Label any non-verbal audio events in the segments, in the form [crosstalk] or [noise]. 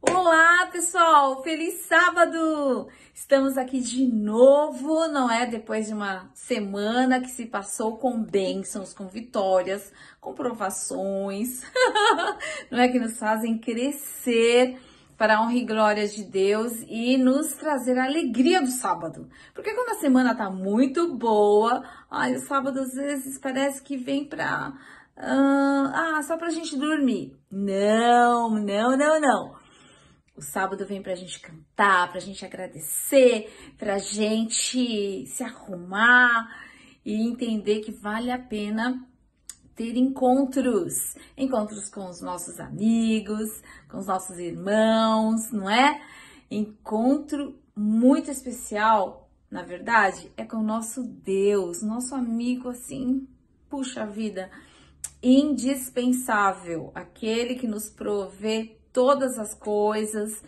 Olá, pessoal! Feliz sábado! Estamos aqui de novo, não é? Depois de uma semana que se passou com bênçãos, com vitórias, com provações, [laughs] não é? Que nos fazem crescer para a honra e glória de Deus e nos trazer a alegria do sábado. Porque quando a semana tá muito boa, ai, o sábado às vezes parece que vem para ah, só pra gente dormir. Não, não, não, não. O sábado vem pra gente cantar, pra gente agradecer, pra gente se arrumar e entender que vale a pena ter encontros, encontros com os nossos amigos, com os nossos irmãos, não é? Encontro muito especial, na verdade, é com o nosso Deus, nosso amigo assim, puxa vida, indispensável, aquele que nos provê todas as coisas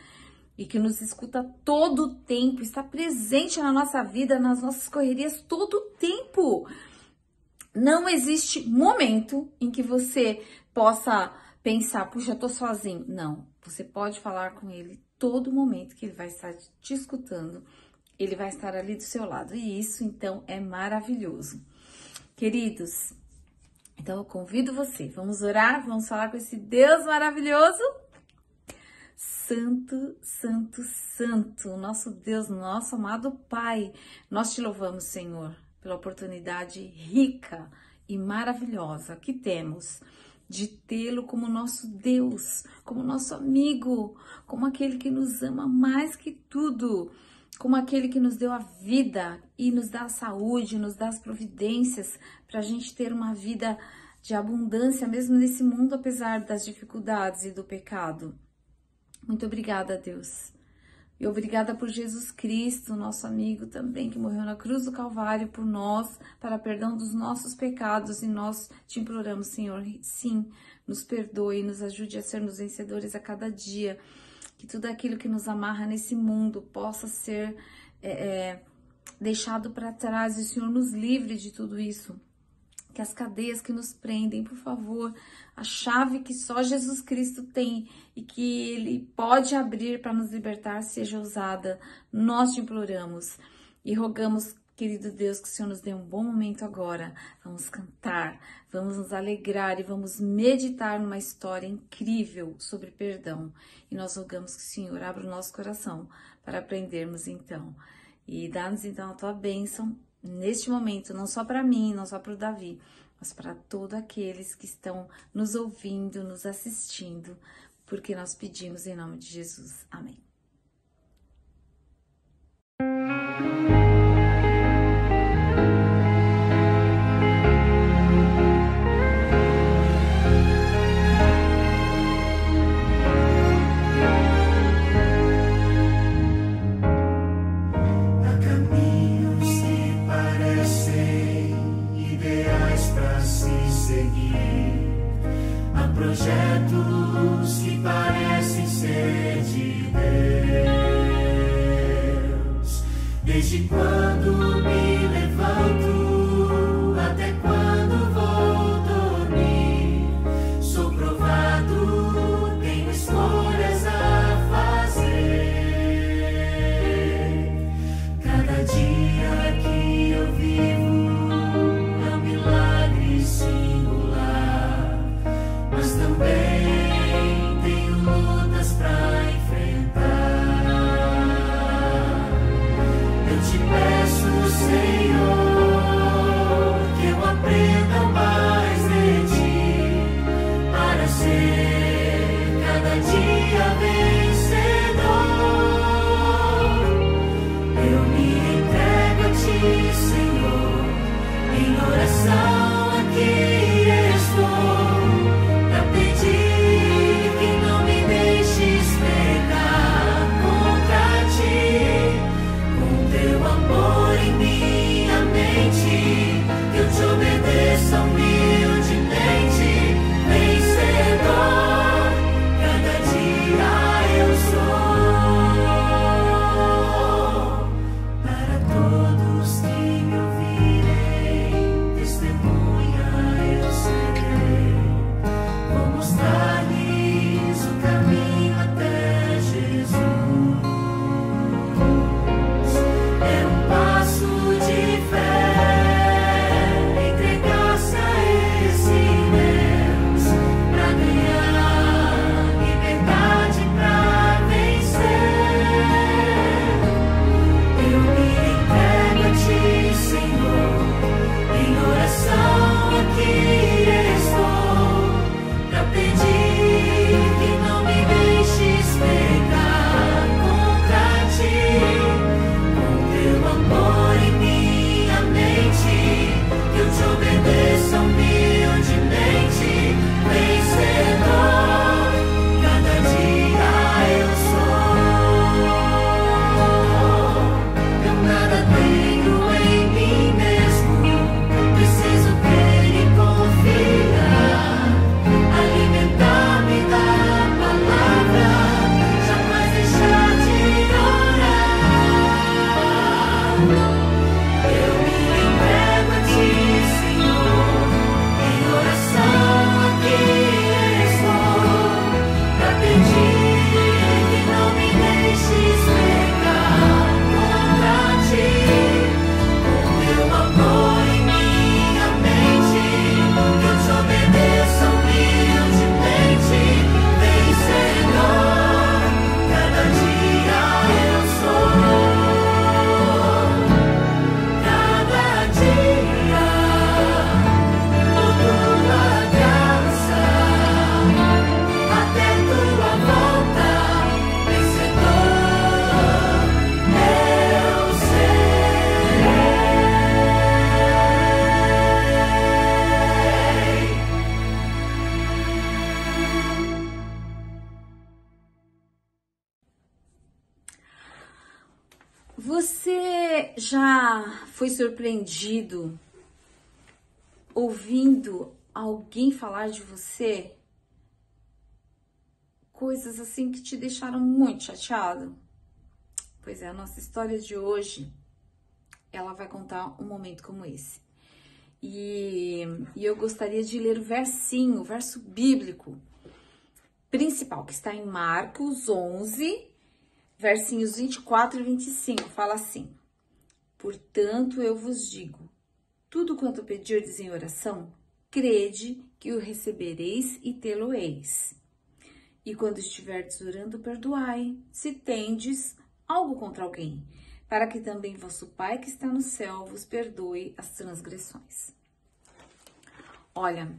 e que nos escuta todo o tempo, está presente na nossa vida, nas nossas correrias todo o tempo. Não existe momento em que você possa pensar, puxa, tô sozinho. Não, você pode falar com ele todo momento que ele vai estar te escutando, ele vai estar ali do seu lado. E isso então é maravilhoso. Queridos, então eu convido você, vamos orar, vamos falar com esse Deus maravilhoso. Santo, Santo, Santo, nosso Deus, nosso amado Pai, nós te louvamos, Senhor, pela oportunidade rica e maravilhosa que temos de tê-lo como nosso Deus, como nosso amigo, como aquele que nos ama mais que tudo como aquele que nos deu a vida e nos dá a saúde, nos dá as providências para a gente ter uma vida de abundância, mesmo nesse mundo, apesar das dificuldades e do pecado. Muito obrigada, Deus. E obrigada por Jesus Cristo, nosso amigo também, que morreu na cruz do Calvário por nós, para perdão dos nossos pecados. E nós te imploramos, Senhor, sim, nos perdoe, nos ajude a sermos vencedores a cada dia que tudo aquilo que nos amarra nesse mundo possa ser é, é, deixado para trás e o Senhor nos livre de tudo isso. Que as cadeias que nos prendem, por favor, a chave que só Jesus Cristo tem e que Ele pode abrir para nos libertar seja usada. Nós te imploramos e rogamos Querido Deus, que o Senhor nos dê um bom momento agora. Vamos cantar, vamos nos alegrar e vamos meditar numa história incrível sobre perdão. E nós rogamos que o Senhor abra o nosso coração para aprendermos então. E dá-nos então a tua bênção neste momento, não só para mim, não só para o Davi, mas para todos aqueles que estão nos ouvindo, nos assistindo, porque nós pedimos em nome de Jesus. Amém. Desde quando Você já foi surpreendido ouvindo alguém falar de você? Coisas assim que te deixaram muito chateado? Pois é, a nossa história de hoje, ela vai contar um momento como esse. E, e eu gostaria de ler o versinho, o verso bíblico principal, que está em Marcos 11, versinhos 24 e 25, fala assim: Portanto, eu vos digo: tudo quanto pedirdes em oração, crede que o recebereis e tê-lo-eis. E quando estiverdes orando, perdoai, se tendes algo contra alguém, para que também vosso Pai que está no céu vos perdoe as transgressões. Olha,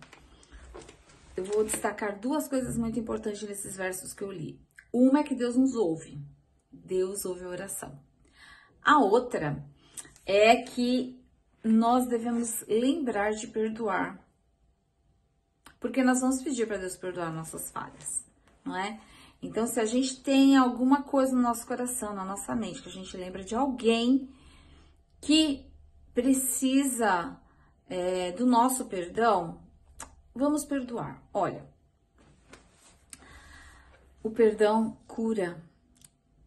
eu vou destacar duas coisas muito importantes nesses versos que eu li. Uma é que Deus nos ouve. Deus ouve a oração. A outra é que nós devemos lembrar de perdoar. Porque nós vamos pedir para Deus perdoar nossas falhas, não é? Então, se a gente tem alguma coisa no nosso coração, na nossa mente, que a gente lembra de alguém que precisa é, do nosso perdão, vamos perdoar. Olha, o perdão cura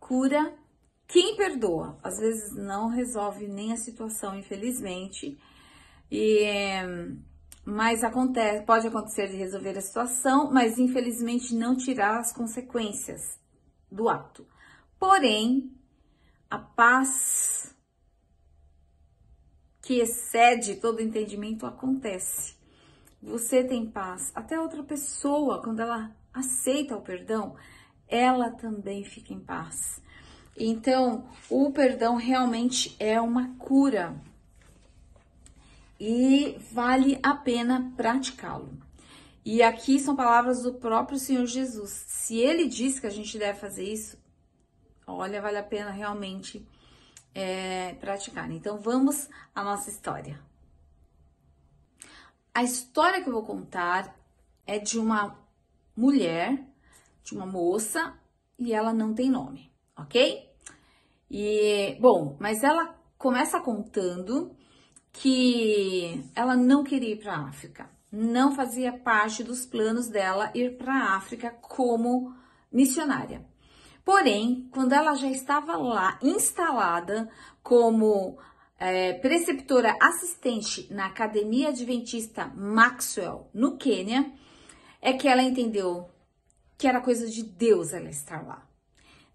cura quem perdoa. Às vezes não resolve nem a situação, infelizmente. E mas acontece, pode acontecer de resolver a situação, mas infelizmente não tirar as consequências do ato. Porém, a paz que excede todo entendimento acontece. Você tem paz, até outra pessoa, quando ela aceita o perdão, ela também fica em paz. Então, o perdão realmente é uma cura e vale a pena praticá-lo. E aqui são palavras do próprio Senhor Jesus. Se ele diz que a gente deve fazer isso, olha, vale a pena realmente é, praticar. Então, vamos à nossa história. A história que eu vou contar é de uma mulher de uma moça e ela não tem nome, ok? E, bom, mas ela começa contando que ela não queria ir para a África, não fazia parte dos planos dela ir para a África como missionária. Porém, quando ela já estava lá instalada como é, preceptora assistente na Academia Adventista Maxwell, no Quênia, é que ela entendeu que era coisa de Deus ela estar lá.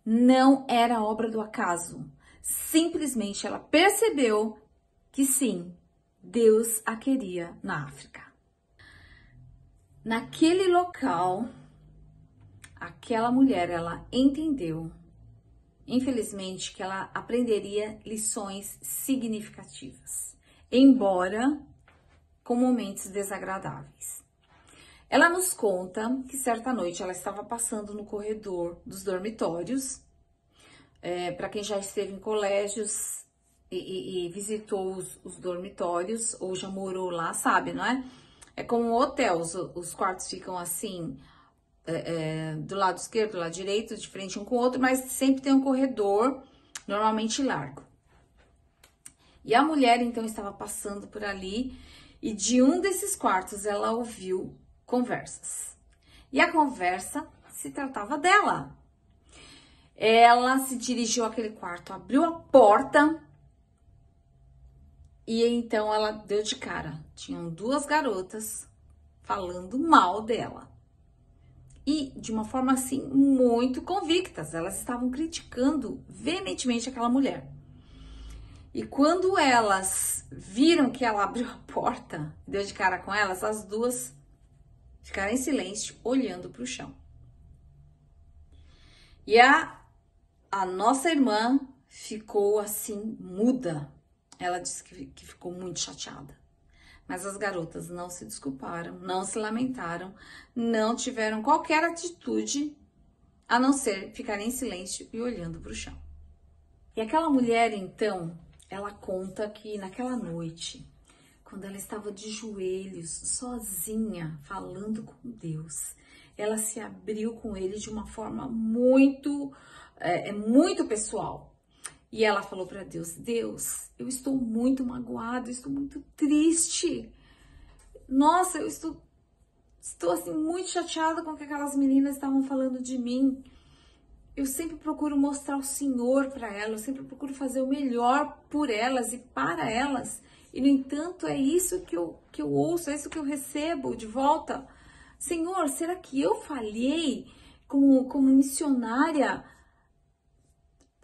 Não era obra do acaso. Simplesmente ela percebeu que sim, Deus a queria na África. Naquele local, aquela mulher, ela entendeu, infelizmente, que ela aprenderia lições significativas, embora com momentos desagradáveis. Ela nos conta que certa noite ela estava passando no corredor dos dormitórios. É, Para quem já esteve em colégios e, e, e visitou os, os, dormitórios ou já morou lá, sabe, não é? É como um hotel, os, os quartos ficam assim, é, é, do lado esquerdo, do lado direito, de frente um com o outro, mas sempre tem um corredor, normalmente largo. E a mulher então estava passando por ali e de um desses quartos ela ouviu conversas. E a conversa se tratava dela. Ela se dirigiu àquele quarto, abriu a porta e então ela deu de cara. Tinham duas garotas falando mal dela. E de uma forma assim muito convictas, elas estavam criticando veementemente aquela mulher. E quando elas viram que ela abriu a porta, deu de cara com elas, as duas ficar em silêncio, olhando para o chão. E a, a nossa irmã ficou assim, muda. Ela disse que, que ficou muito chateada. Mas as garotas não se desculparam, não se lamentaram, não tiveram qualquer atitude a não ser ficar em silêncio e olhando para o chão. E aquela mulher, então, ela conta que naquela noite quando ela estava de joelhos, sozinha, falando com Deus. Ela se abriu com ele de uma forma muito, é, é, muito pessoal. E ela falou para Deus: Deus, eu estou muito magoada, estou muito triste. Nossa, eu estou, estou assim muito chateada com o que aquelas meninas estavam falando de mim. Eu sempre procuro mostrar o Senhor para elas, eu sempre procuro fazer o melhor por elas e para elas. E no entanto, é isso que eu, que eu ouço, é isso que eu recebo de volta. Senhor, será que eu falhei como, como missionária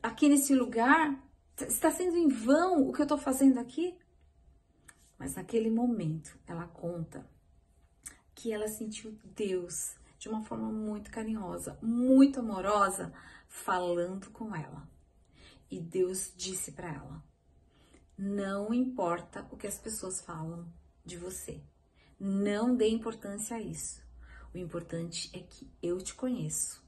aqui nesse lugar? Está sendo em vão o que eu estou fazendo aqui? Mas naquele momento, ela conta que ela sentiu Deus de uma forma muito carinhosa, muito amorosa, falando com ela. E Deus disse para ela: Não importa o que as pessoas falam de você. Não dê importância a isso. O importante é que eu te conheço.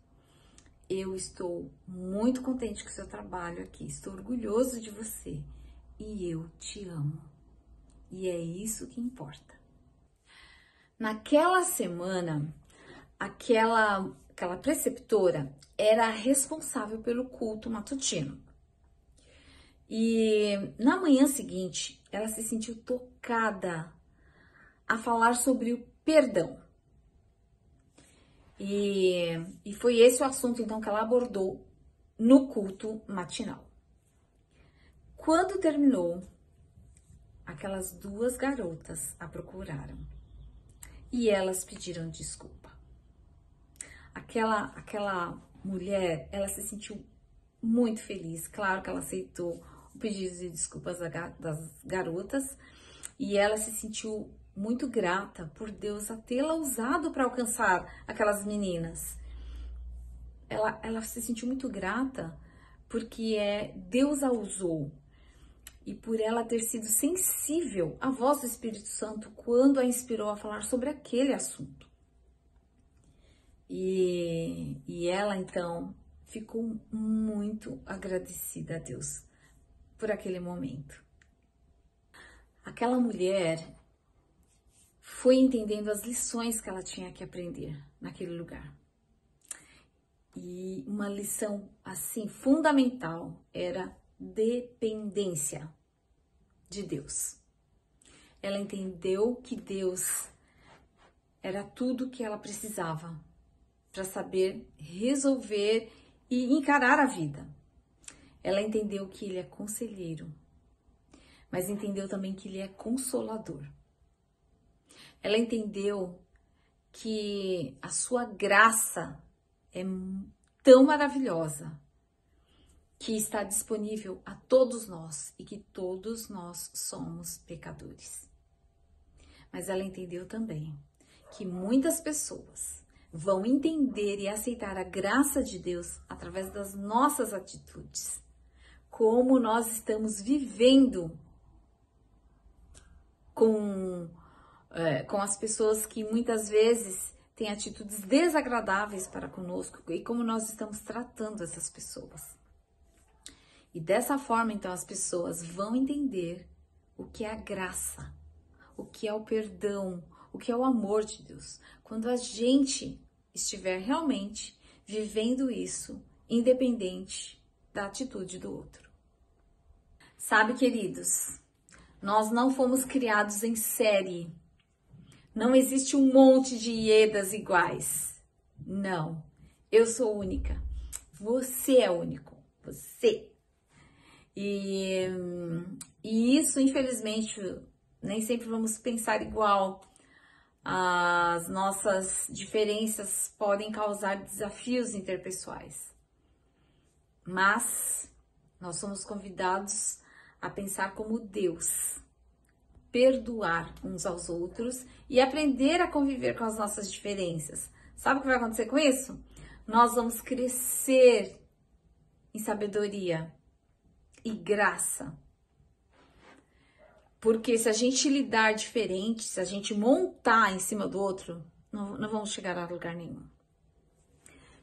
Eu estou muito contente com o seu trabalho aqui, estou orgulhoso de você e eu te amo. E é isso que importa. Naquela semana, aquela, aquela preceptora era responsável pelo culto matutino. E na manhã seguinte, ela se sentiu tocada a falar sobre o perdão. E, e foi esse o assunto então que ela abordou no culto matinal. Quando terminou, aquelas duas garotas a procuraram e elas pediram desculpa. Aquela, aquela mulher, ela se sentiu muito feliz. Claro que ela aceitou o pedido de desculpas das garotas e ela se sentiu muito grata por Deus a tê-la usado para alcançar aquelas meninas. Ela, ela se sentiu muito grata porque é, Deus a usou e por ela ter sido sensível à voz do Espírito Santo quando a inspirou a falar sobre aquele assunto. E, e ela então ficou muito agradecida a Deus por aquele momento. Aquela mulher foi entendendo as lições que ela tinha que aprender naquele lugar. E uma lição assim fundamental era dependência de Deus. Ela entendeu que Deus era tudo que ela precisava para saber resolver e encarar a vida. Ela entendeu que ele é conselheiro, mas entendeu também que ele é consolador. Ela entendeu que a sua graça é tão maravilhosa que está disponível a todos nós e que todos nós somos pecadores. Mas ela entendeu também que muitas pessoas vão entender e aceitar a graça de Deus através das nossas atitudes. Como nós estamos vivendo com é, com as pessoas que muitas vezes têm atitudes desagradáveis para conosco e como nós estamos tratando essas pessoas. E dessa forma, então, as pessoas vão entender o que é a graça, o que é o perdão, o que é o amor de Deus. Quando a gente estiver realmente vivendo isso, independente da atitude do outro. Sabe, queridos, nós não fomos criados em série não existe um monte de iedas iguais. Não. Eu sou única. Você é único. Você. E, e isso, infelizmente, nem sempre vamos pensar igual. As nossas diferenças podem causar desafios interpessoais. Mas nós somos convidados a pensar como Deus perdoar uns aos outros e aprender a conviver com as nossas diferenças. Sabe o que vai acontecer com isso? Nós vamos crescer em sabedoria e graça. Porque se a gente lidar diferente, se a gente montar em cima do outro, não, não vamos chegar a lugar nenhum.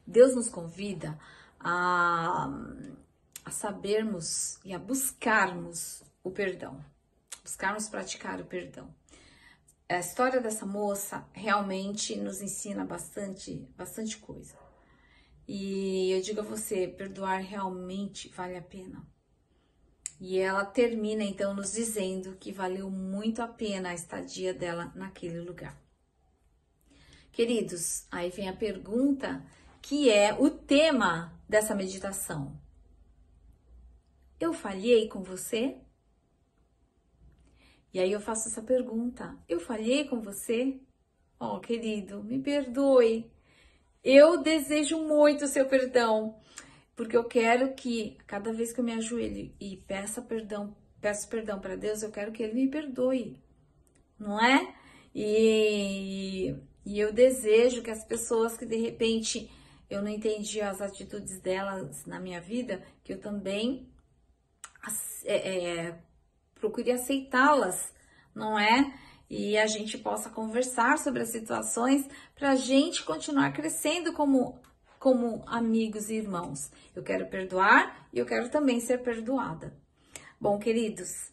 Deus nos convida a, a sabermos e a buscarmos o perdão buscarmos praticar o perdão. A história dessa moça realmente nos ensina bastante, bastante coisa. E eu digo a você, perdoar realmente vale a pena. E ela termina então nos dizendo que valeu muito a pena a estadia dela naquele lugar. Queridos, aí vem a pergunta que é o tema dessa meditação. Eu falhei com você? E aí eu faço essa pergunta: eu falhei com você? Oh, querido, me perdoe. Eu desejo muito o seu perdão, porque eu quero que cada vez que eu me ajoelho e peça perdão, peço perdão para Deus, eu quero que ele me perdoe. Não é? E e eu desejo que as pessoas que de repente eu não entendi as atitudes delas na minha vida, que eu também é, é, procure aceitá-las, não é? E a gente possa conversar sobre as situações para a gente continuar crescendo como, como amigos e irmãos. Eu quero perdoar e eu quero também ser perdoada. Bom, queridos,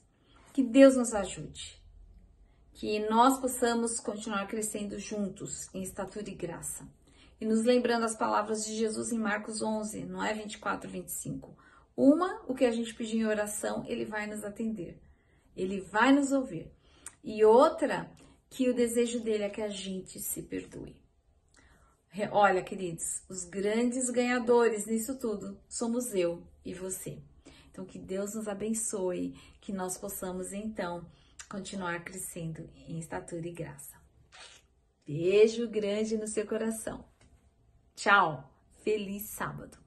que Deus nos ajude que nós possamos continuar crescendo juntos em estatura e graça. E nos lembrando as palavras de Jesus em Marcos 11, não é 24, 25. Uma, o que a gente pedir em oração, ele vai nos atender. Ele vai nos ouvir. E outra, que o desejo dele é que a gente se perdoe. Olha, queridos, os grandes ganhadores nisso tudo somos eu e você. Então, que Deus nos abençoe, que nós possamos, então, continuar crescendo em estatura e graça. Beijo grande no seu coração. Tchau. Feliz sábado.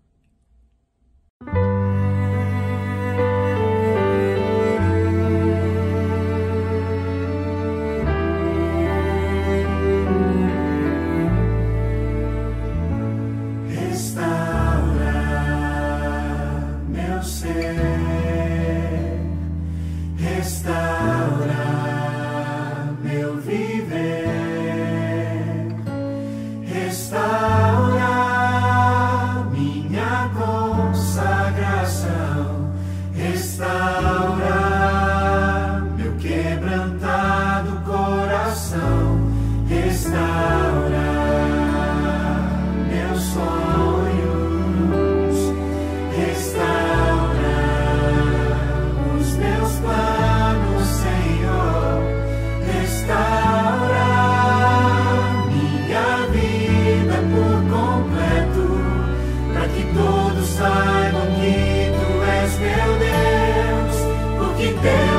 de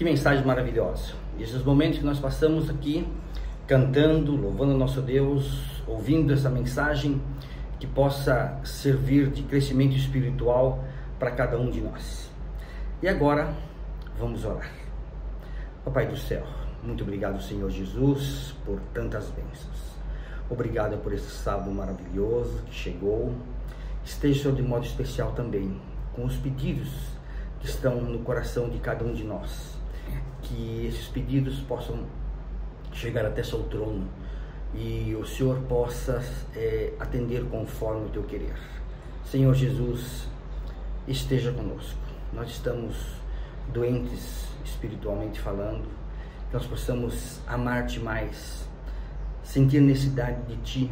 Que mensagem maravilhosa. Esses momentos que nós passamos aqui, cantando, louvando nosso Deus, ouvindo essa mensagem, que possa servir de crescimento espiritual para cada um de nós. E agora, vamos orar. Papai do céu, muito obrigado, Senhor Jesus, por tantas bênçãos. Obrigado por esse sábado maravilhoso que chegou. Esteja, de modo especial também com os pedidos que estão no coração de cada um de nós. Que esses pedidos possam chegar até seu trono e o Senhor possa é, atender conforme o teu querer. Senhor Jesus, esteja conosco. Nós estamos doentes espiritualmente falando, que nós possamos amar-te mais, sentir necessidade de ti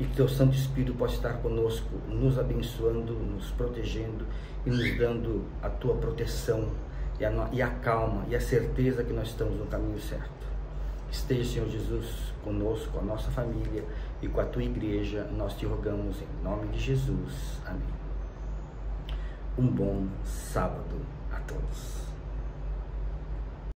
e que teu Santo Espírito possa estar conosco, nos abençoando, nos protegendo e nos dando a tua proteção e a, e a calma e a certeza que nós estamos no caminho certo. Esteja, Senhor Jesus, conosco, com a nossa família e com a tua igreja, nós te rogamos em nome de Jesus. Amém. Um bom sábado a todos.